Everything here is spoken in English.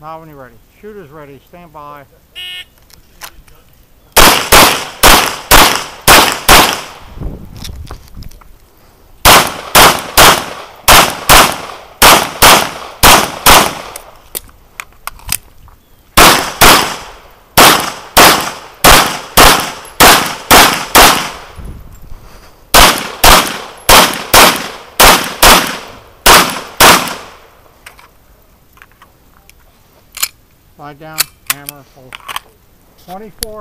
Not when you're ready. Shooter's ready. Stand by. Lie down, hammer, hold. 24